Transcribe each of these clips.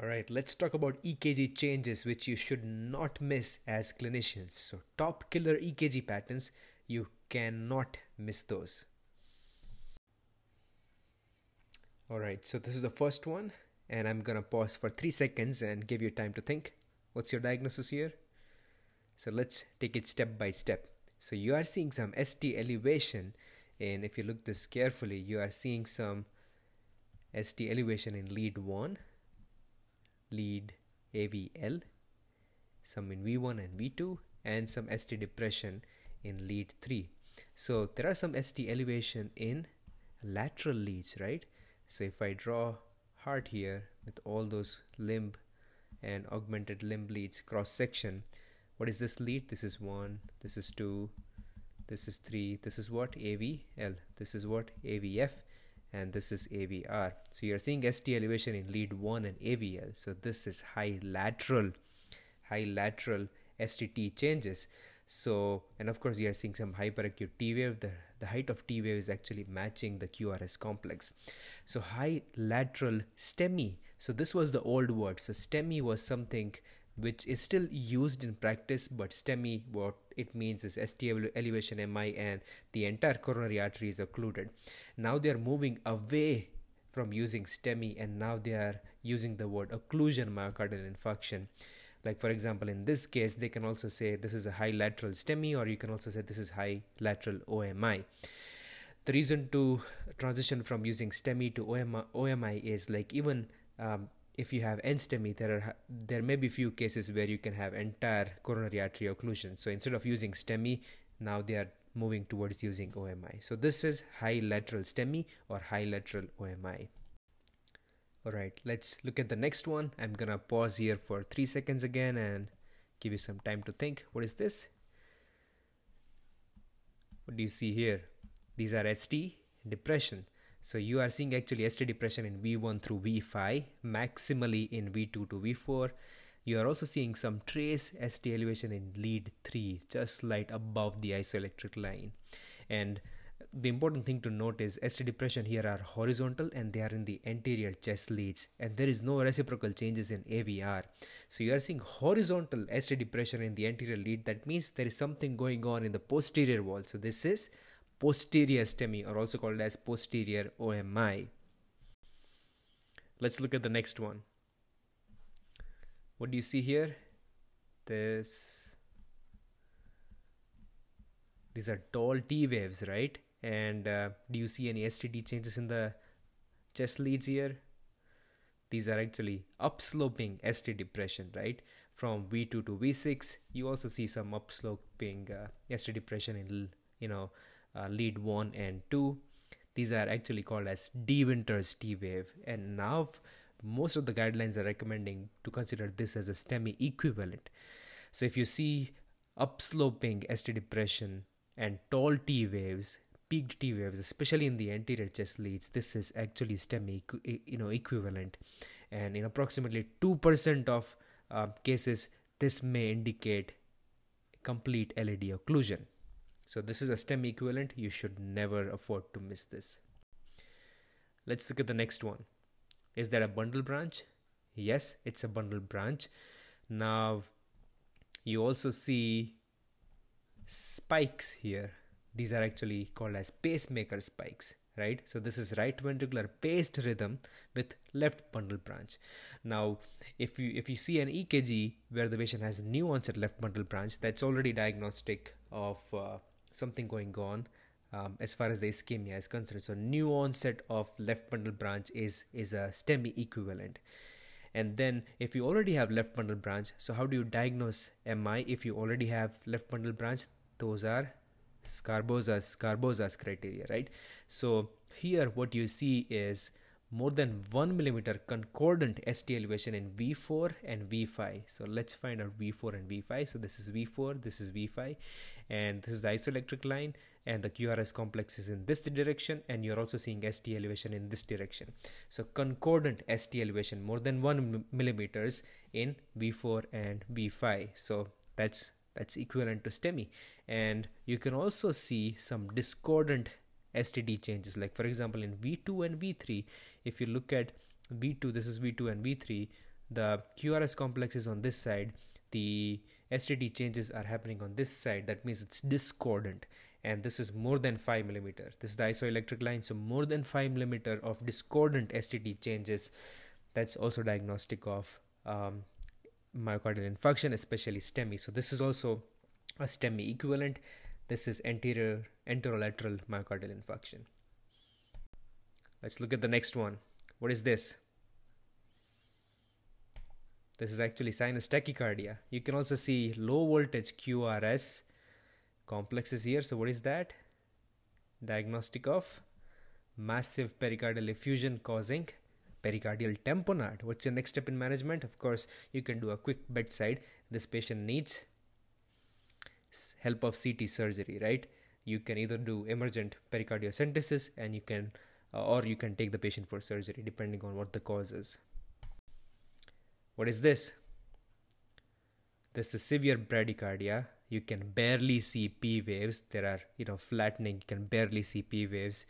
All right, let's talk about EKG changes which you should not miss as clinicians. So, top killer EKG patterns, you cannot miss those. All right, so this is the first one, and I'm gonna pause for three seconds and give you time to think. What's your diagnosis here? So, let's take it step by step. So, you are seeing some ST elevation, and if you look this carefully, you are seeing some ST elevation in lead 1 lead AVL, some in V1 and V2, and some ST depression in lead 3. So there are some ST elevation in lateral leads, right? So if I draw heart here with all those limb and augmented limb leads cross section, what is this lead? This is 1, this is 2, this is 3, this is what? AVL, this is what? AVF, and this is AVR. So you're seeing ST elevation in lead 1 and AVL. So this is high lateral, high lateral STT changes. So, and of course, you are seeing some hyperacute T wave. The, the height of T wave is actually matching the QRS complex. So, high lateral STEMI. So, this was the old word. So, STEMI was something which is still used in practice, but STEMI, what it means is ST elevation MI and the entire coronary artery is occluded. Now they are moving away from using STEMI and now they are using the word occlusion myocardial infarction. Like for example, in this case, they can also say this is a high lateral STEMI or you can also say this is high lateral OMI. The reason to transition from using STEMI to OMI, OMI is like even um, if you have NSTEMI, there are there may be few cases where you can have entire coronary artery occlusion. So instead of using STEMI, now they are moving towards using OMI. So this is high lateral STEMI or high lateral OMI. Alright, let's look at the next one. I'm gonna pause here for three seconds again and give you some time to think. What is this? What do you see here? These are ST depression. So you are seeing actually ST depression in V1 through V5, maximally in V2 to V4. You are also seeing some trace ST elevation in lead 3, just slight above the isoelectric line. And the important thing to note is ST depression here are horizontal and they are in the anterior chest leads and there is no reciprocal changes in AVR. So you are seeing horizontal ST depression in the anterior lead. That means there is something going on in the posterior wall. So this is posterior STEMI or also called as posterior OMI. Let's look at the next one. What do you see here? This these are tall T waves, right? And uh, do you see any STT changes in the chest leads here? These are actually upsloping ST depression, right? From V2 to V6, you also see some upsloping uh, ST depression in, you know, uh, lead 1 and 2 these are actually called as De Winter's T wave and now most of the guidelines are recommending to consider this as a STEMI equivalent. So if you see upsloping ST depression and tall T waves peaked T waves especially in the anterior chest leads this is actually STEMI you know equivalent. And in approximately 2% of uh, cases this may indicate complete LAD occlusion so this is a STEMI equivalent. You should never afford to miss this. Let's look at the next one. Is that a bundle branch? Yes, it's a bundle branch. Now you also see spikes here. These are actually called as pacemaker spikes right so this is right ventricular paced rhythm with left bundle branch now if you if you see an ekg where the patient has new onset left bundle branch that's already diagnostic of uh, something going on um, as far as the ischemia is concerned. So new onset of left bundle branch is is a STEMI equivalent. And then if you already have left bundle branch, so how do you diagnose MI if you already have left bundle branch? Those are Sgarbossa's Sgarbossa's criteria, right? So here what you see is more than 1 millimeter concordant ST elevation in V4 and V5. So let's find out V4 and V5. So this is V4, this is V5, and this is the isoelectric line, and the QRS complex is in this direction, and you're also seeing ST elevation in this direction. So concordant ST elevation more than 1 millimeters in V4 and V5. So that's that's equivalent to STEMI. And you can also see some discordant STT changes. Like for example, in V2 and V3, if you look at V2, this is V2 and V3, the QRS complex is on this side, the STD changes are happening on this side. That means it's discordant, and this is more than 5 millimeter. This is the isoelectric line, so more than 5 millimeter of discordant STD changes. That's also diagnostic of um, myocardial infarction, especially STEMI. So this is also a STEMI equivalent. This is anterior anterolateral myocardial infarction. Let's look at the next one. What is this? This is actually sinus tachycardia. You can also see low voltage QRS complexes here. So what is that? Diagnostic of massive pericardial effusion causing pericardial tamponade. What's your next step in management? Of course, you can do a quick bedside. This patient needs help of CT surgery, right? You can either do emergent pericardiocentesis and you can uh, or you can take the patient for surgery depending on what the cause is. What is this? This is severe bradycardia. You can barely see P waves. There are, you know, flattening. You can barely see P waves.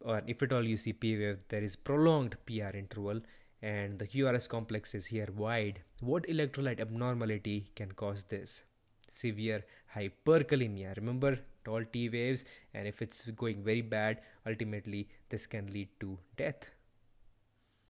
Or if at all you see P wave, there is prolonged PR interval and the QRS complex is here wide. What electrolyte abnormality can cause this? Severe hyperkalemia. Remember tall T waves, and if it's going very bad, ultimately this can lead to death.